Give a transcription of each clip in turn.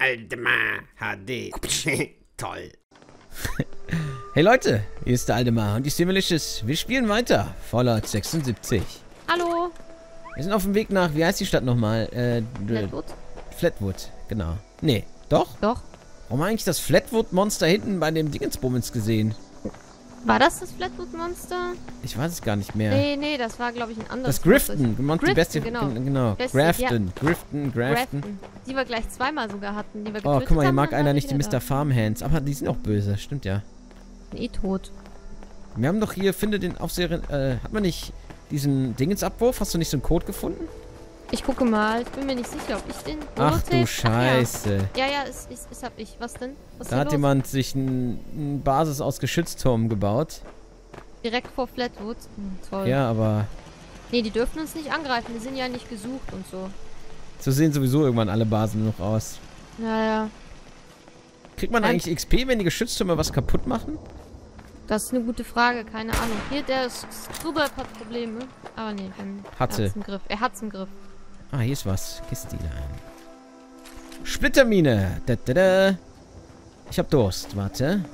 Aldemar HD. Toll. Hey Leute, hier ist der Aldemar und die Simalicious. Wir spielen weiter. Fallout 76. Hallo. Wir sind auf dem Weg nach, wie heißt die Stadt nochmal? Äh, Flatwood? Flatwood, genau. Nee, doch? Doch. Warum eigentlich das Flatwood-Monster hinten bei dem Dingensbummens gesehen? War das das Flatwood-Monster? Ich weiß es gar nicht mehr. Nee, nee, das war, glaube ich, ein anderes das Grifton. Monster. Die beste, genau. genau. Beste, Grafton. Grifton, Grafton. Grafton. Die wir gleich zweimal sogar hatten, die wir Oh, guck mal, hier mag einer nicht die Mr. Farmhands. Aber die sind auch böse, stimmt ja. da. Eh tot. Wir haben doch hier, finde den Aufseherin, äh, hat man nicht diesen Dingensabwurf? Hast du nicht so einen Code gefunden? Ich gucke mal, ich bin mir nicht sicher, ob ich den... Ach Holotape- du Scheiße. Ach ja, ja, ja ist, ist, ist hab ich. Was denn? Was ist Da hat los? jemand sich ein, ein Basis aus Geschützturmen gebaut. Direkt vor Flatwood. Hm, toll. Ja, aber Nee, die dürfen uns nicht angreifen, die sind ja nicht gesucht und so. so sehen sowieso irgendwann alle Basen noch aus. Naja, Kriegt man eigentlich XP, wenn die Geschütztürme was kaputt machen? das ist eine gute Frage, keine Ahnung. Hier, der Screwball hat Probleme. Aber nee, Hatte. Er hat's im Griff. Er hat's im Griff. Ah, hier ist was. Kistelein. Splittermine. Da, da, da. Ich hab Durst. Warte.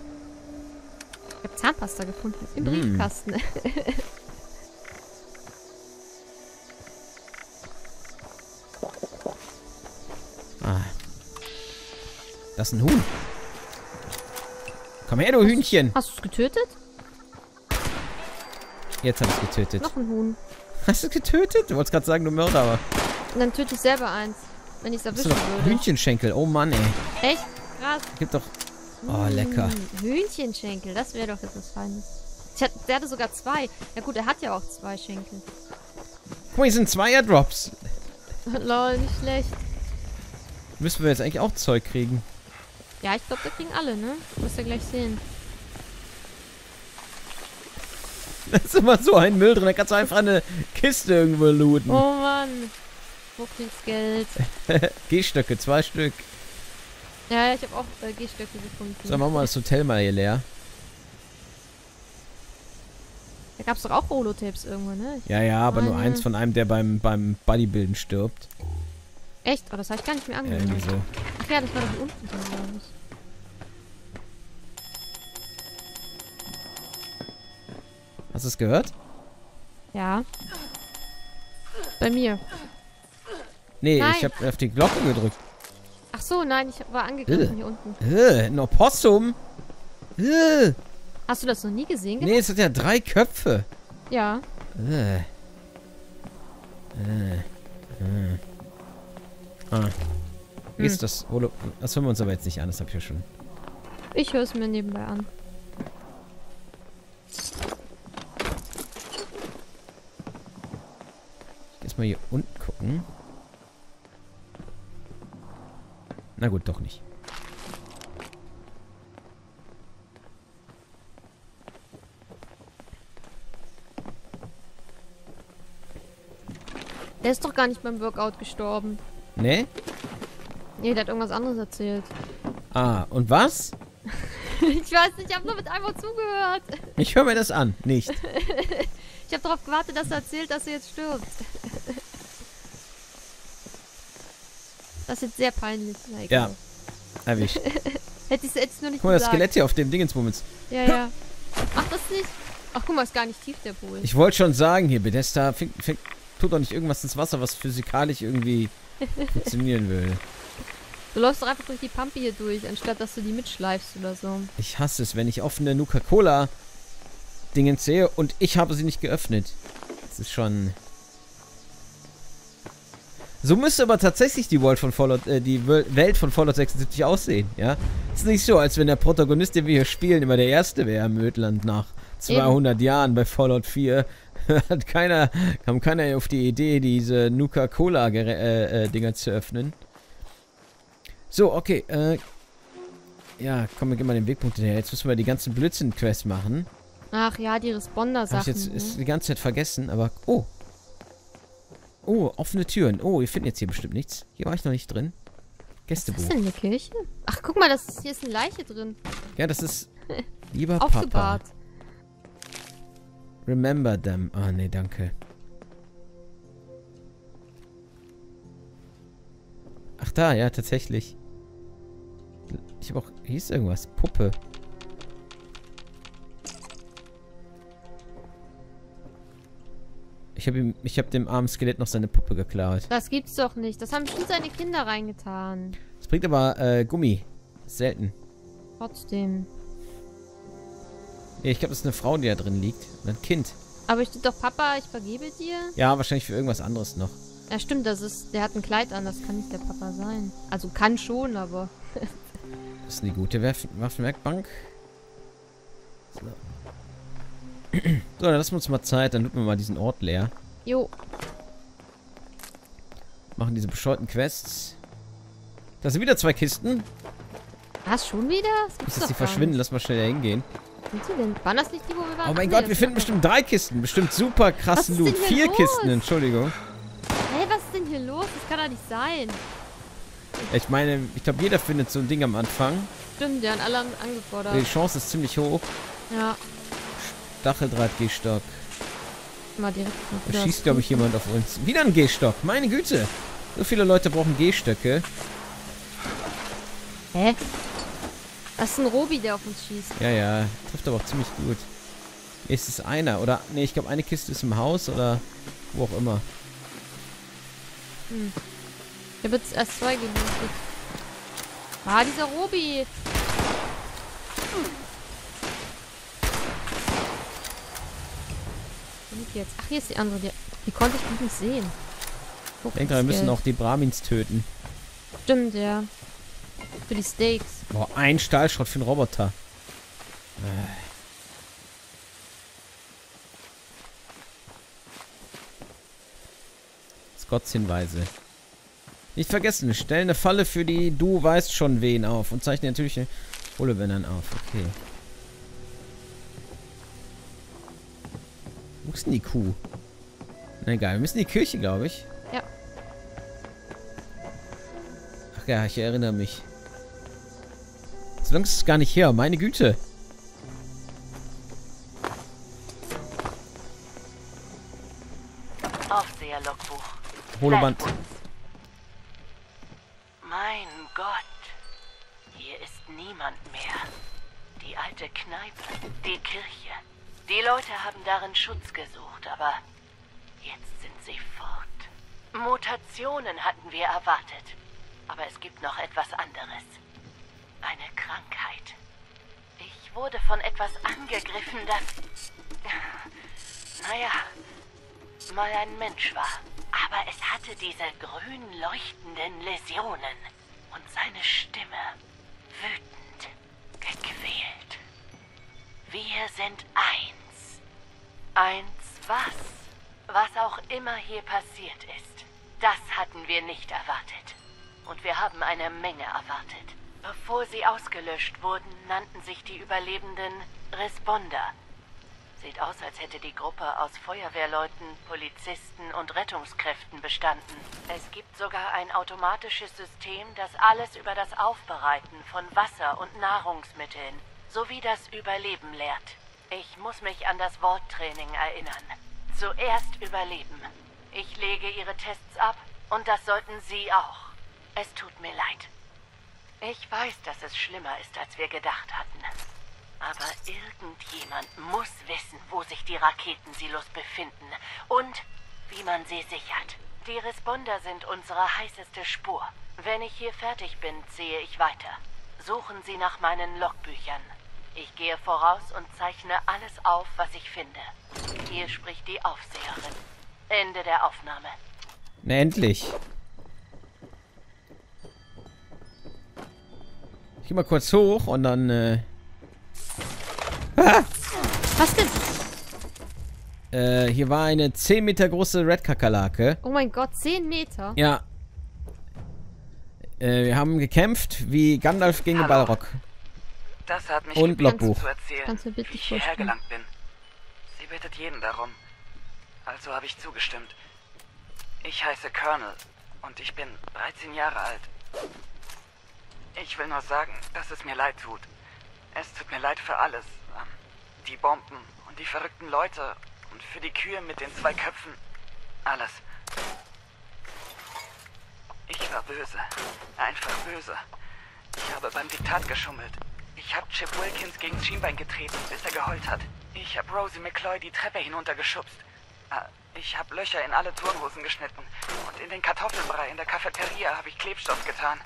Ich habe Zahnpasta gefunden im Mm. Briefkasten. Ah. Das ist ein Huhn. Komm her, du Hühnchen. Hast du es getötet? Jetzt hab ich's getötet. Noch ein Huhn. Hast du es getötet? Du wolltest gerade sagen, du Mörder, aber... Dann töte ich selber eins, wenn ich es erwischen würde. Hühnchenschenkel. Oh Mann, ey. Echt? Krass. Gibt doch... Oh, lecker. Mm, Hühnchenschenkel, das wäre doch jetzt was Feines. Ich hatte, der hatte sogar zwei. Ja gut, er hat ja auch zwei Schenkel. Guck mal, hier sind zwei Airdrops. Lol, nicht schlecht. Müssen wir jetzt eigentlich auch Zeug kriegen. Ja, ich glaube, da kriegen alle, ne? Wirst ja gleich sehen. Da ist immer so ein Müll drin. Da kannst du einfach eine Kiste irgendwo looten. Oh Mann. Geld. Gehstöcke, zwei Stück. Ja, ja, ich habe auch äh, Gehstöcke gefunden. So, machen wir das Hotel mal hier leer. Da gab's doch auch Holotapes irgendwo, ne? Ich, Ja, ja, aber nur Eine. eins von einem, der beim, beim Bodybuilden stirbt. echt? Oh, das habe ich gar nicht mehr Ja, angehört. irgendwie so. Ach ja, das war doch unten drin, glaube ich. Hast du es gehört? Ja. Bei mir. Nee, Nein. ich habe auf die Glocke gedrückt. Ach so, nein, ich war angegriffen Äh. hier unten. Äh, ein Opossum? Äh. Hast du das noch nie gesehen? Nee, es hat ja drei Köpfe. Ja. Äh. Äh. Äh. Ah. Wie Hm. ist das? Holo das hören wir uns aber jetzt nicht an, das hab ich ja schon. Ich höre es mir nebenbei an. Jetzt mal hier unten gucken. Na gut, doch nicht. Der ist doch gar nicht beim Workout gestorben. Nee? Nee, der hat irgendwas anderes erzählt. Ah, und was? ich weiß nicht, ich habe nur mit einmal zugehört. Ich höre mir das an. Nicht. Ich habe darauf gewartet, dass er erzählt, dass er jetzt stirbt. Das ist jetzt sehr peinlich. Egal. Ja. Erwischt. Hätte ich es nur nicht Guck mal, das gesagt. Skelett hier auf dem Dingensbummens. Ja, ja. Ach, das nicht. Ach, guck mal, ist gar nicht tief, der Pool. Ich wollte schon sagen hier, Bethesda, fing, fing, tut doch nicht irgendwas ins Wasser, was physikalisch irgendwie funktionieren will. Du läufst doch einfach durch die Pampe hier durch, anstatt dass du die mitschleifst oder so. Ich hasse es, wenn ich offene Nuka-Cola Dingens sehe und ich habe sie nicht geöffnet. Das ist schon... So müsste aber tatsächlich die, World von Fallout, äh, die Wel- Welt von Fallout 76 aussehen, ja? ist nicht so, als wenn der Protagonist, den wir hier spielen, immer der Erste wäre im Ödland nach 200 Jahren bei Fallout 4. Hat keiner, kam keiner auf die Idee, diese Nuka-Cola-Dinger äh, äh, Dinger zu öffnen. So, okay, äh... Ja, komm, wir gehen mal den Wegpunkt hinterher. Jetzt müssen wir die ganzen Blödsinn-Quests machen. Ach ja, die Habe ich Responder-Sachen. jetzt ne? die ganze Zeit vergessen, aber... Oh! Oh, offene Türen. Oh, wir finden jetzt hier bestimmt nichts. Hier war ich noch nicht drin. Was ist Gästebuch. das denn, eine Kirche? Ach, guck mal, das ist, hier ist eine Leiche drin. Ja, das ist... Lieber Papa. Aufgebahrt. Remember them. Ah, nee, danke. Ach da, ja, tatsächlich. Ich habe auch... Hier ist irgendwas. Puppe. Ich habe ich hab dem armen Skelett noch seine Puppe geklaut. Das gibt's doch nicht. Das haben bestimmt seine Kinder reingetan. Das bringt aber äh, Gummi. Selten. Trotzdem. Nee, ich glaube, das ist eine Frau, die da drin liegt. Und ein Kind. Aber steht doch Papa, ich vergebe dir. Ja, wahrscheinlich für irgendwas anderes noch. Ja, stimmt, das ist. Der hat ein Kleid an, das kann nicht der Papa sein. Also kann schon, aber. Das ist eine gute Waffen Waffenwerkbank. So. So, dann lassen wir uns mal Zeit, dann looten wir mal diesen Ort leer. Jo. Machen diese bescheuerten Quests. Da sind wieder zwei Kisten. Was, schon wieder? Das gibt's Nicht, dass die verschwinden. nicht. Lass mal schnell da hingehen. Sind die denn? Waren das nicht die, wo wir waren? Oh mein Nee, Gott, wir finden bestimmt drei Kisten. Bestimmt super krassen Loot. Vier los? Kisten, Entschuldigung. Hey, was ist denn hier los? Das kann doch nicht sein. Ich meine, ich glaube, jeder findet so ein Ding am Anfang. Stimmt, die haben alle angefordert. Die Chance ist ziemlich hoch. Ja, Stacheldraht-Gehstock. mal direkt Da schießt, glaube ich, jemand auf uns. Wieder ein Gehstock. Meine Güte. So viele Leute brauchen Gehstöcke. Hä? Das ist ein Robi, der auf uns schießt. Ja, ja. Trifft aber auch ziemlich gut. Nee, es ist einer. Oder, nee, ich glaube, eine Kiste ist im Haus oder wo auch immer. Ich habe jetzt erst zwei gelootet. Ah, dieser Robi. Wo liegt die jetzt? Ach, hier ist die andere. Die, die konnte ich nicht sehen. Guck, Denk dran, wir müssen auch die Brahmins töten. Stimmt, ja. Für die Steaks. Boah, ein Stahlschrott für einen Roboter. Äh. Scotts Hinweise. Nicht vergessen, stell eine Falle für die Du weißt schon wen auf und zeichne natürlich eine Bullebändern auf. Okay. Ist denn die Kuh? Na egal, wir müssen in die Kirche, glaube ich. Ja. Ach ja, ich erinnere mich. So lange ist es gar nicht her, meine Güte. Aufseherlogbuch. Holoband. Darin Schutz gesucht, aber jetzt sind sie fort. Mutationen hatten wir erwartet. Aber es gibt noch etwas anderes. Eine Krankheit. Ich wurde von etwas angegriffen, das... Naja, mal ein Mensch war. Aber es hatte diese grün leuchtenden Läsionen und seine Stimme wütend gequält. Wir sind eins. Eins was? Was auch immer hier passiert ist. Das hatten wir nicht erwartet. Und wir haben eine Menge erwartet. Bevor sie ausgelöscht wurden, nannten sich die Überlebenden Responder. Sieht aus, als hätte die Gruppe aus Feuerwehrleuten, Polizisten und Rettungskräften bestanden. Es gibt sogar ein automatisches System, das alles über das Aufbereiten von Wasser und Nahrungsmitteln sowie das Überleben lehrt. Ich muss mich an das Worttraining erinnern. Zuerst überleben. Ich lege Ihre Tests ab und das sollten Sie auch. Es tut mir leid. Ich weiß, dass es schlimmer ist, als wir gedacht hatten. Aber irgendjemand muss wissen, wo sich die Raketensilos befinden und wie man sie sichert. Die Responder sind unsere heißeste Spur. Wenn ich hier fertig bin, ziehe ich weiter. Suchen Sie nach meinen Logbüchern. Ich gehe voraus und zeichne alles auf, was ich finde. Hier spricht die Aufseherin. Ende der Aufnahme. Na, endlich. Ich geh mal kurz hoch und dann, äh, Was denn? äh, hier war eine 10 Meter große Red Kakerlake. Oh mein Gott, 10 Meter. Ja. Äh, wir haben gekämpft wie Gandalf gegen Hallo. Balrog. Das hat mich Und Logbuch. zu erzählen, Kannst du bitte wie ich hierher vorstellen? gelangt bin. Sie bittet jeden darum. Also habe ich zugestimmt. Ich heiße Colonel und ich bin 13 Jahre alt. Ich will nur sagen, dass es mir leid tut. Es tut mir leid für alles. Ähm, Die Bomben und die verrückten Leute und für die Kühe mit den zwei Köpfen. Alles. Ich war böse. Einfach böse. Ich habe beim Diktat geschummelt. Ich habe Chip Wilkins gegen Schienbein getreten, bis er geheult hat. Ich habe Rosie McCloy die Treppe hinuntergeschubst. Ah, Ich habe Löcher in alle Turnhosen geschnitten. Und in den Kartoffelbrei in der Cafeteria habe ich Klebstoff getan.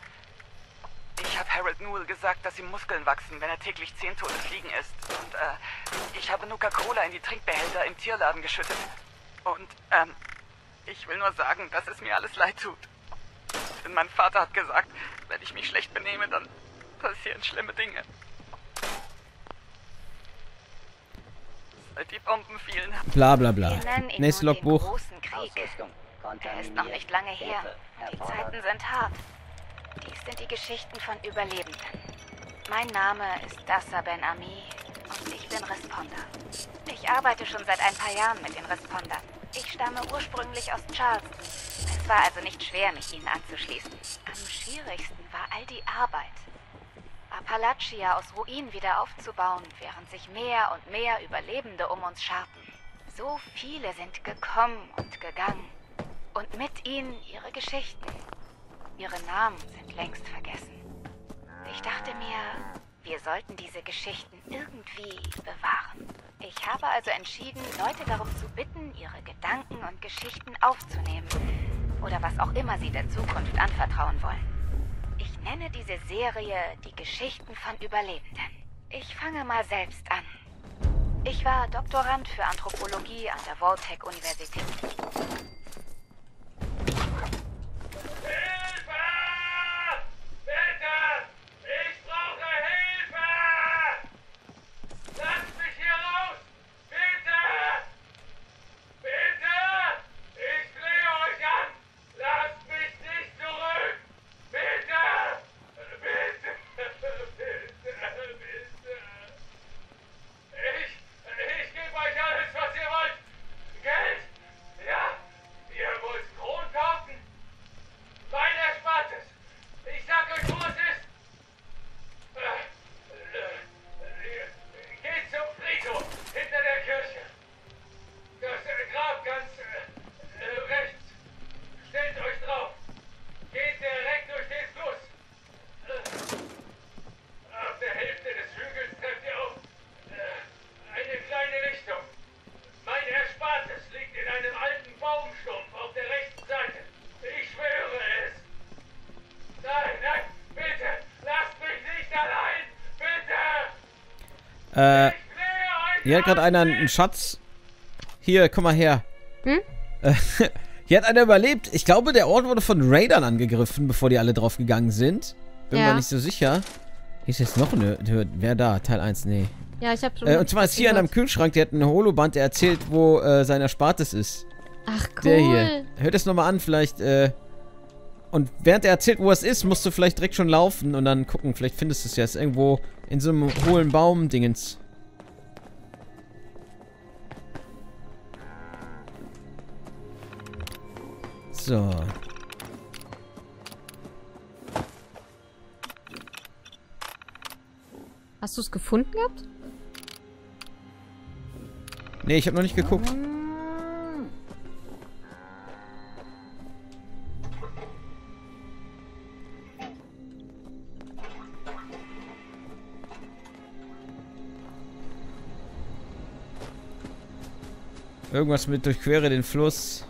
Ich habe Harold Newell gesagt, dass ihm Muskeln wachsen, wenn er täglich zehn Tote Fliegen isst. Und äh, ich habe Nuka-Cola in die Trinkbehälter im Tierladen geschüttet. Und ähm, ich will nur sagen, dass es mir alles leid tut. Denn mein Vater hat gesagt, wenn ich mich schlecht benehme, dann passieren schlimme Dinge. Seit die Bomben fielen, Bla bla bla. Wir nennen ihn Nächstes Logbuch. großen Krieg. Der ist noch nicht lange her. Die Zeiten sind hart. Dies sind die Geschichten von Überlebenden. Mein Name ist Dassa Ben Ami und ich bin Responder. Ich arbeite schon seit ein paar Jahren mit den Respondern. Ich stamme ursprünglich aus Charleston. Es war also nicht schwer, mich ihnen anzuschließen. Am schwierigsten war all die Arbeit. Appalachia aus Ruinen wieder aufzubauen, während sich mehr und mehr Überlebende um uns scharten. So viele sind gekommen und gegangen. Und mit ihnen ihre Geschichten. Ihre Namen sind längst vergessen. Ich dachte mir, wir sollten diese Geschichten irgendwie bewahren. Ich habe also entschieden, Leute darum zu bitten, ihre Gedanken und Geschichten aufzunehmen. Oder was auch immer sie der Zukunft anvertrauen wollen. Nenne diese Serie die Geschichten von Überlebenden. Ich fange mal selbst an. Ich war Doktorand für Anthropologie an der Voltech-Universität. Äh, hier hat gerade einer einen Schatz. Hier, komm mal her. Hm? Äh, hier hat einer überlebt. Ich glaube, der Ort wurde von Raidern angegriffen, bevor die alle drauf gegangen sind. Bin Ja. mir nicht so sicher. Hier ist jetzt noch eine. Wer da? Teil 1, nee. Ja, ich habe schon. Äh, und zwar ist hier an einem Kühlschrank, der hat ein Holoband, der erzählt, wo äh, sein Erspartes ist. Ach, cool. Der hier. Hört es nochmal an, vielleicht, äh. Und während er erzählt, wo es ist, musst du vielleicht direkt schon laufen und dann gucken. Vielleicht findest du es ja. Ist irgendwo in so einem hohlen Baum-Dingens. So. Hast du es gefunden gehabt? Nee, ich habe noch nicht geguckt. Irgendwas mit durchquere den Fluss.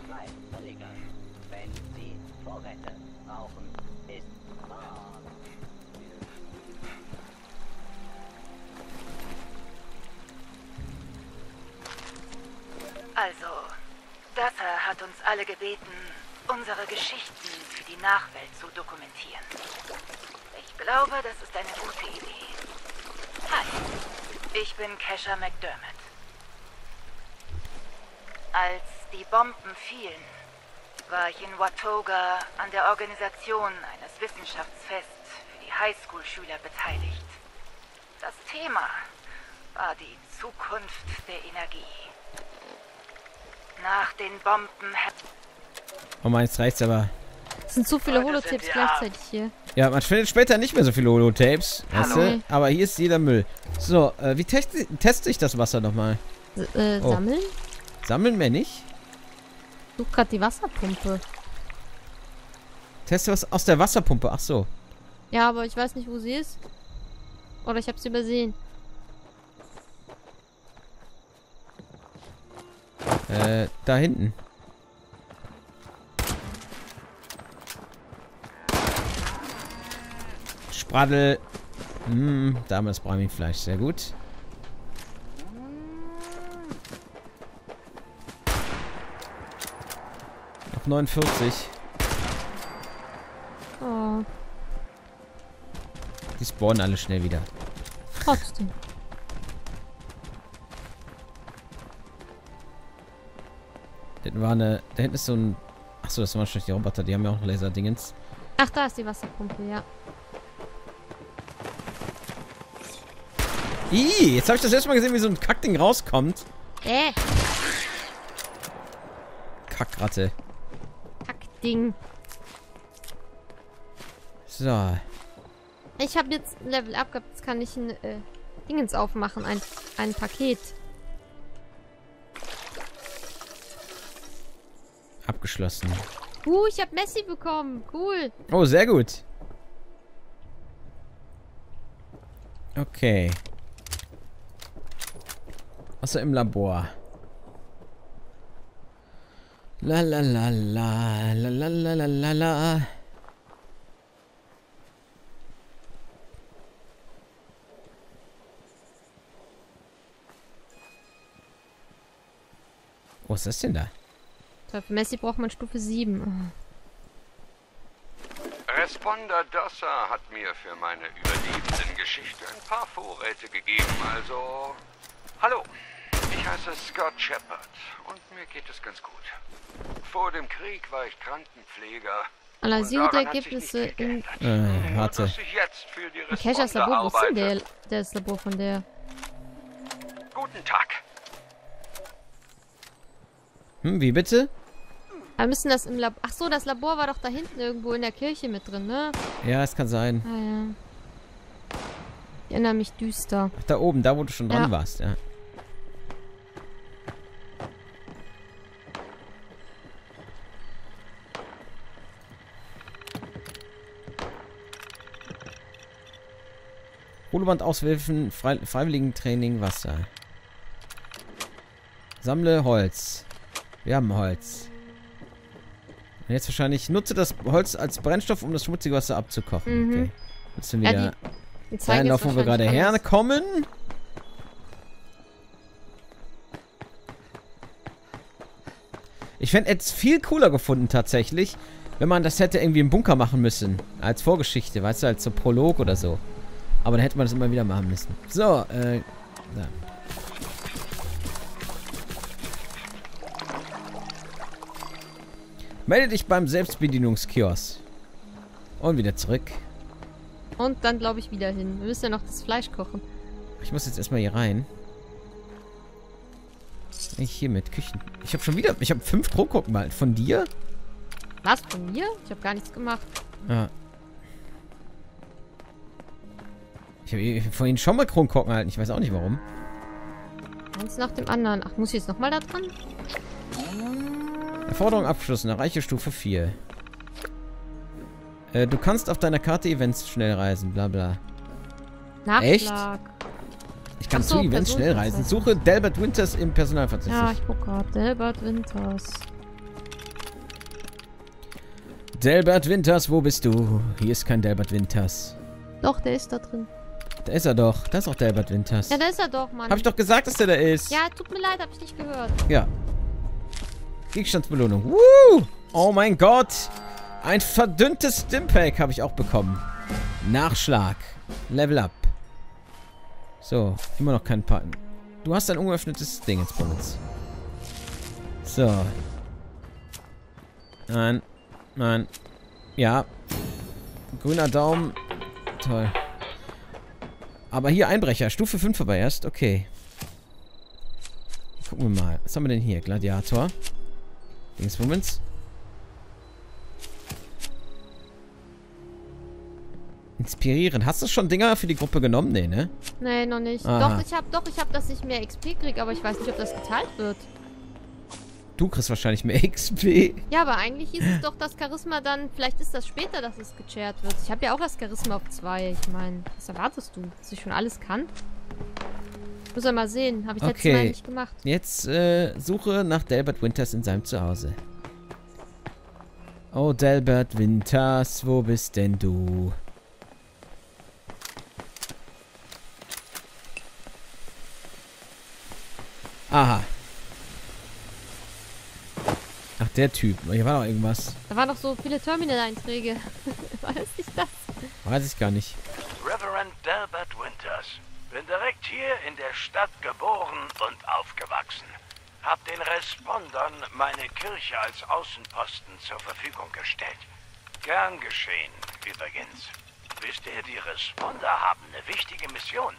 Organisation eines Wissenschaftsfests für die Highschool-Schüler beteiligt. Das Thema war die Zukunft der Energie. Nach den Bomben Oh mein, jetzt reicht's aber. Es sind zu viele Holotapes gleichzeitig hier. Ja, man findet später nicht mehr so viele Holotapes. Weißt du? Aber hier ist jeder Müll. So, äh, wie teste, teste ich das Wasser nochmal? S- Äh, Oh. sammeln? Sammeln wir nicht? Such grad die Wasserpumpe. Teste was aus der Wasserpumpe. Ach so. Ja, aber ich weiß nicht, wo sie ist. Oder ich habe sie übersehen. Äh, da hinten. Spraddel. Hm, damals Brahmi-Fleisch. Sehr gut. Noch 49. Oh, Die spawnen alle schnell wieder. trotzdem. Da hinten war eine. Da hinten ist so ein. Achso, das waren wahrscheinlich die Roboter. Die haben ja auch Laserdingens. Ach, da ist die Wasserpumpe, ja. Ih, jetzt habe ich das erste Mal gesehen, wie so ein Kackding rauskommt. Äh, Kackratte. Kackding. So. Ich habe jetzt ein Level up gehabt. Jetzt kann ich ein äh, Dingens aufmachen. Ein, ein Paket. Abgeschlossen. Uh, ich habe Messi bekommen. Cool. Oh, sehr gut. Okay. Außer im Labor. La la la la la la la la la la. Was ist das denn da? Für Messi braucht man Stufe 7. Responder Dossa hat mir für meine überlebenden Geschichte ein paar Vorräte gegeben, also... Hallo, ich heiße Scott Shepard und mir geht es ganz gut. Vor dem Krieg war ich Krankenpfleger. Analysiert-Ergebnisse Und daran in. Äh, warte. die Keshas Responder Labor. Wo ist denn der, das Labor von der? Guten Tag. Hm, wie bitte? Wir müssen das im Labor... Ach so, das Labor war doch da hinten irgendwo in der Kirche mit drin, ne? Ja, es kann sein. Ah ja. Ich erinnere mich düster. Ach, da oben, da wo du schon dran Ja. warst, ja. Holoband auswerfen, Frei Freiwilligentraining, Wasser. Sammle Holz. Wir haben Holz. Und jetzt wahrscheinlich nutze das Holz als Brennstoff, um das schmutzige Wasser abzukochen. Mhm. Okay. Jetzt sind Ja, wieder Die zeigen dahin laufen, wo wir gerade herkommen. Ich fände es viel cooler gefunden tatsächlich, wenn man das hätte irgendwie im Bunker machen müssen. Als Vorgeschichte, weißt du, als so Prolog oder so. Aber dann hätte man das immer wieder machen müssen. So, äh, da. Melde dich beim Selbstbedienungskiosk. Und wieder zurück. Und dann glaube ich wieder hin. Wir müssen ja noch das Fleisch kochen. Ich muss jetzt erstmal hier rein. Ich hier mit Küchen. Ich habe schon wieder. Ich habe fünf Kronkorken mal. Von dir? Was von mir? Ich habe gar nichts gemacht. Ja. Ich habe vorhin schon mal Kronkorken erhalten. Ich weiß auch nicht warum. Eins nach dem anderen. Ach, muss ich jetzt nochmal da dran? Erforderung abgeschlossen. Erreiche Stufe 4. Äh, du kannst auf deiner Karte Events schnell reisen. Bla bla. Nachschlag. Ich kann so, zu Events schnell reisen. Suche Delbert Winters im Personalverzeichnis. Ja, ich guck gerade. Delbert Winters. Delbert Winters, wo bist du? Hier ist kein Delbert Winters. Doch, der ist da drin. Da ist er doch. Da ist auch Delbert Winters. Ja, da ist er doch, Mann. Hab ich doch gesagt, dass der da ist. Ja, tut mir leid, hab ich nicht gehört. Ja. Gegenstandsbelohnung. Woo! Oh mein Gott. Ein verdünntes Stimpack habe ich auch bekommen. Nachschlag. Level up. So, immer noch kein Paten. Du hast ein ungeöffnetes Ding jetzt bei uns. So. Nein. Nein. Ja. Grüner Daumen. Toll. Aber hier Einbrecher. Stufe 5 aber erst. Okay. Gucken wir mal. Was haben wir denn hier? Gladiator. Dingsbumens. Inspirieren. Hast du schon Dinger für die Gruppe genommen? Nee, ne? Nee, noch nicht. Aha. Doch, ich hab, doch, ich hab, dass ich mehr XP krieg, aber ich weiß nicht, ob das geteilt wird. Du kriegst wahrscheinlich mehr XP. Ja, aber eigentlich ist es doch das Charisma dann, vielleicht ist das später, dass es gechairt wird. Ich habe ja auch das Charisma auf 2. Ich meine, was erwartest du? Dass ich schon alles kann? Muss ja mal sehen. Habe ich letztes Okay. Mal nicht gemacht. Jetzt äh, suche nach Delbert Winters in seinem Zuhause. Oh, Delbert Winters, wo bist denn du? Aha. Ach, der Typ. Hier war noch irgendwas. Da waren noch so viele Terminal-Einträge. War das nicht das? Weiß ich gar nicht. Reverend Delbert Winters. Direkt hier in der Stadt geboren und aufgewachsen. Hab den Respondern meine Kirche als Außenposten zur Verfügung gestellt. Gern geschehen, übrigens. Wisst ihr, die Responder haben eine wichtige Mission.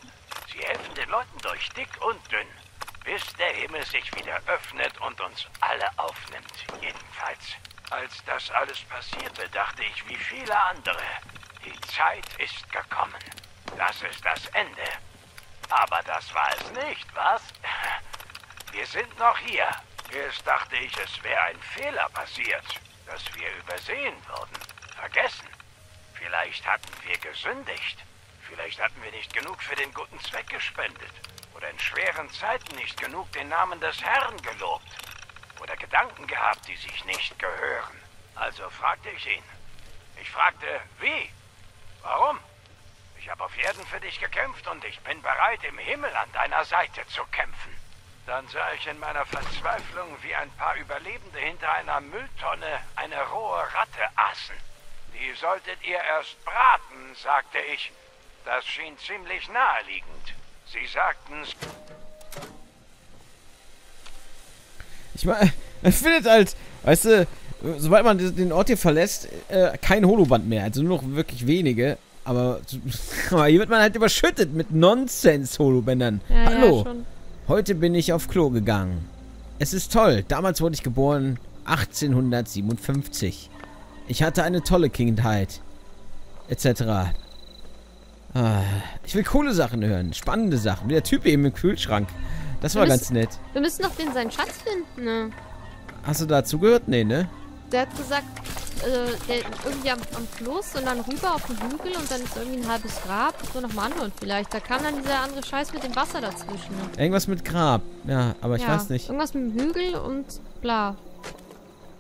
Sie helfen den Leuten durch dick und dünn, bis der Himmel sich wieder öffnet und uns alle aufnimmt. Jedenfalls, als das alles passierte, dachte ich wie viele andere. Die Zeit ist gekommen. Das ist das Ende. Aber das war es nicht, was? Wir sind noch hier. Erst dachte ich, es wäre ein Fehler passiert, dass wir übersehen würden. Vergessen. Vielleicht hatten wir gesündigt. Vielleicht hatten wir nicht genug für den guten Zweck gespendet. Oder in schweren Zeiten nicht genug den Namen des Herrn gelobt. Oder Gedanken gehabt, die sich nicht gehören. Also fragte ich ihn. Ich fragte, wie? Warum? Ich habe auf Erden für dich gekämpft und ich bin bereit, im Himmel an deiner Seite zu kämpfen. Dann sah ich in meiner Verzweiflung, wie ein paar Überlebende hinter einer Mülltonne eine rohe Ratte aßen. Die solltet ihr erst braten, sagte ich. Das schien ziemlich naheliegend. Sie sagten, Ich meine, man findet halt, weißt du, sobald man den Ort hier verlässt, äh, kein Holoband mehr. Also nur noch wirklich wenige. Aber, aber hier wird man halt überschüttet mit Nonsens-Holobändern. Ja, Hallo, ja, heute bin ich auf Klo gegangen. Es ist toll. Damals wurde ich geboren 1857. Ich hatte eine tolle Kindheit. Etc. Ah, ich will coole Sachen hören. Spannende Sachen. Wie der Typ eben im Kühlschrank. Das war Wir ganz müssen- nett. Wir müssen doch den seinen Schatz finden, ne? Hast du dazu gehört? Nee, ne? Der hat gesagt, äh, der irgendwie am, am Fluss und dann rüber auf den Hügel und dann ist irgendwie ein halbes Grab. Das wir nochmal anhören vielleicht. Da kam dann dieser andere Scheiß mit dem Wasser dazwischen. Irgendwas mit Grab. Ja, aber ich ja, weiß nicht. Irgendwas mit dem Hügel und bla.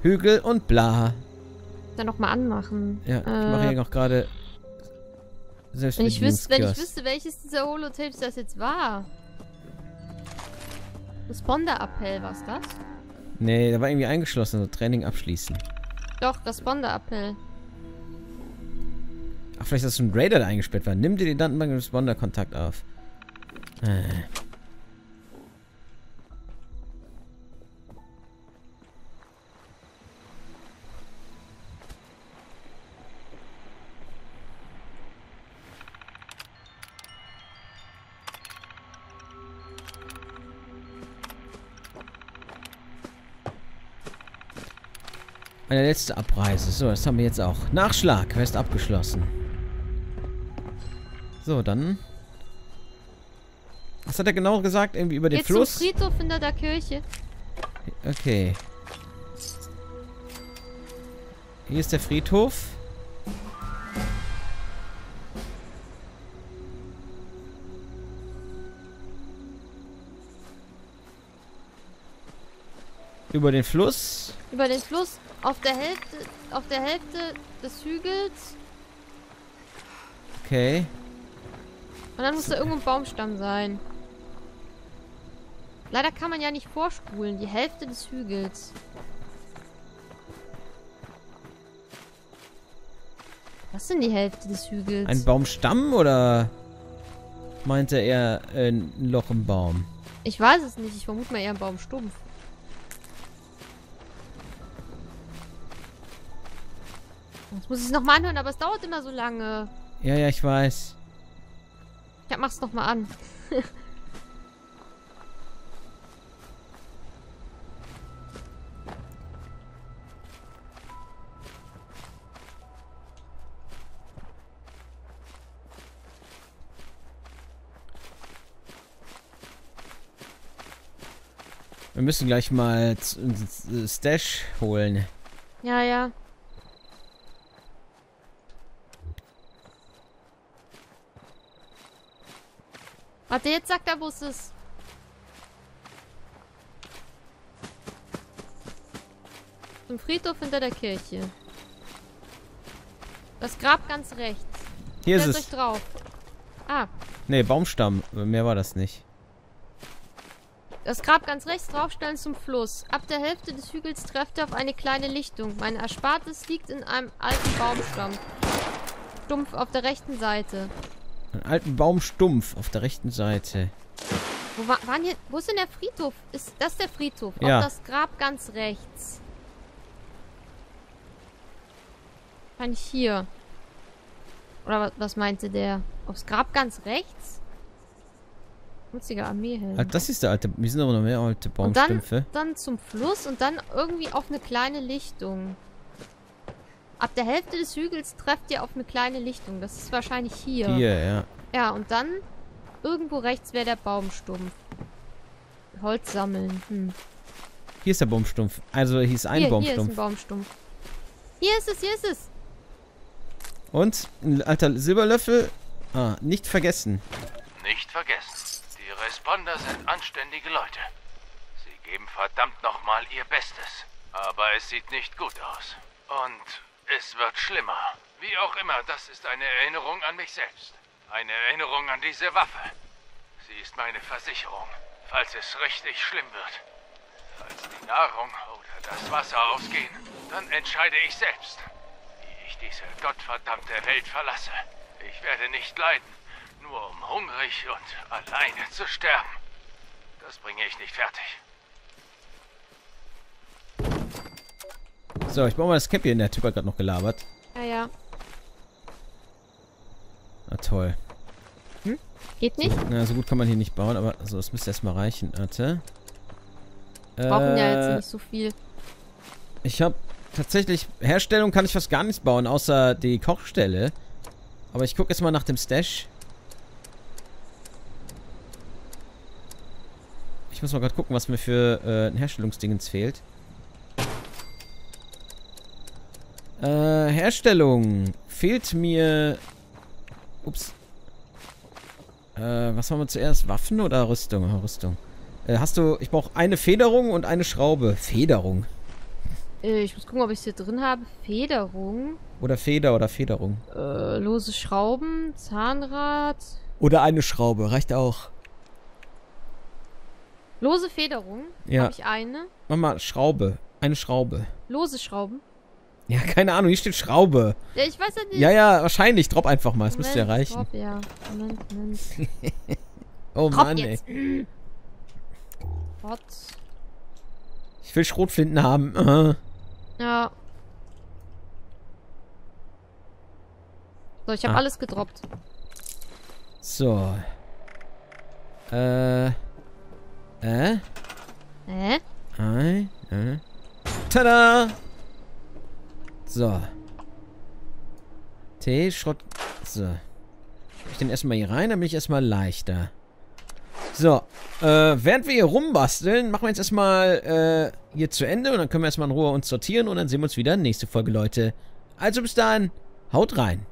Hügel und bla. Dann nochmal anmachen. Ja, ich mache hier noch gerade Wenn ich, wüsste, wenn ich wüsste, welches dieser Holotapes das jetzt war. Responder-Appell, was das? Nee, da war irgendwie eingeschlossen, so Training abschließen. Doch, Responder-Appell. Ach, vielleicht ist das ein Raider, der eingesperrt war. Nimm dir den Datenbank Responder-Kontakt auf. Äh. Meine letzte Abreise. So, das haben wir jetzt auch. Nachschlag. Quest abgeschlossen. So, dann. Was hat er genau gesagt? Irgendwie über den zum Fluss? Friedhof hinter der Kirche. Okay. Hier ist der Friedhof. Über den Fluss. Über den Fluss. Auf der Hälfte, auf der Hälfte des Hügels. Okay. Und dann muss da irgendwo ein Baumstamm sein. Leider kann man ja nicht vorspulen. Die Hälfte des Hügels. Was sind die Hälfte des Hügels? Ein Baumstamm oder meinte er äh, ein Loch im Baum? ich weiß es nicht. Ich vermute mal eher ein Baumstumpf. Jetzt muss ich es nochmal anhören, aber es dauert immer so lange. Ja, ja, ich weiß. Ja, mach's nochmal an. Wir müssen gleich mal Stash holen. Ja, ja. Warte, jetzt sagt er, wo es ist. Zum Friedhof hinter der Kirche. Das Grab ganz rechts. Hier ist Stellt es. euch drauf. Ah, Nee, Baumstamm. Mehr war das nicht. das Grab ganz rechts draufstellen zum Fluss. Ab der Hälfte des Hügels trefft ihr auf eine kleine Lichtung. Mein Erspartes liegt in einem alten Baumstamm. Stumpf auf der rechten Seite. Einen alten Baumstumpf auf der rechten Seite. Wo war, waren hier, wo ist denn der Friedhof? Ist das der Friedhof? Ja. Auf das Grab ganz rechts. Kann ich hier. Oder was, was meinte der? Aufs Grab ganz rechts? Schmutziger Armeehelm. Ah, das ist der alte. Wir sind aber noch mehr alte und dann, Baumstümpfe. dann zum Fluss und dann irgendwie auf eine kleine Lichtung. Ab der Hälfte des Hügels trefft ihr auf eine kleine Lichtung. Das ist wahrscheinlich hier. Hier, ja. Ja, und dann irgendwo rechts wäre der Baumstumpf. Holz sammeln. Hm. Hier ist der Baumstumpf. Also hier ist ein hier, hier ist Baumstumpf. ein Baumstumpf. Hier ist es, hier ist es. Und ein alter Silberlöffel. Ah, nicht vergessen. Nicht vergessen, die Responder sind anständige Leute. Sie geben verdammt nochmal ihr Bestes. Aber es sieht nicht gut aus. Und es wird schlimmer. Wie auch immer, das ist eine Erinnerung an mich selbst. Eine Erinnerung an diese Waffe. Sie ist meine Versicherung, falls es richtig schlimm wird. Falls die Nahrung oder das Wasser ausgehen, dann entscheide ich selbst, wie ich diese gottverdammte Welt verlasse. Ich werde nicht leiden, nur um hungrig und alleine zu sterben. Das bringe ich nicht fertig. So, ich baue mal das Camp hier hin. Der Typ hat gerade noch gelabert. Ja, ja. Ah, toll. Geht nicht? Na, so gut kann man hier nicht bauen, aber so, das müsste erstmal reichen. Warte. Brauchen ja jetzt Äh, nicht so viel. Ich habe tatsächlich... Herstellung kann ich fast gar nichts bauen, außer die Kochstelle. Aber ich gucke jetzt mal nach dem Stash. Ich muss mal gerade gucken, was mir für äh, ein Herstellungsdingens fehlt. Äh, Herstellung. Fehlt mir... Ups. Äh, was haben wir zuerst? Waffen oder Rüstung? Ah, Rüstung. Äh, hast du... Ich brauche eine Federung und eine Schraube. Federung. Äh, ich muss gucken, ob ich es hier drin habe. Federung. Oder Feder oder Federung. Äh, lose Schrauben. Zahnrad. Oder eine Schraube. Reicht auch. Lose Federung. Ja. Habe ich eine. Mach mal Schraube. Eine Schraube. Lose Schrauben. Ja, keine Ahnung. Hier steht Schraube. Ja, ich weiß ja nicht. Ja, ja, wahrscheinlich. Drop einfach mal. Das müsste ja reichen. Drop, ja. Moment, Moment. Oh Drop Mann, ey. jetzt. Gott. Ich will Schrotflinten haben. Äh. Ja. So, ich habe Ah. alles gedroppt. So. Äh. Äh? Hä? Ei, äh. Tada! So. Tee, Schrott. So. Ich den erstmal hier rein, dann bin ich erstmal leichter. So. Äh, während wir hier rumbasteln, machen wir jetzt erstmal äh, hier zu Ende und dann können wir erstmal in Ruhe uns sortieren und dann sehen wir uns wieder nächste Folge, Leute. Also bis dann. Haut rein.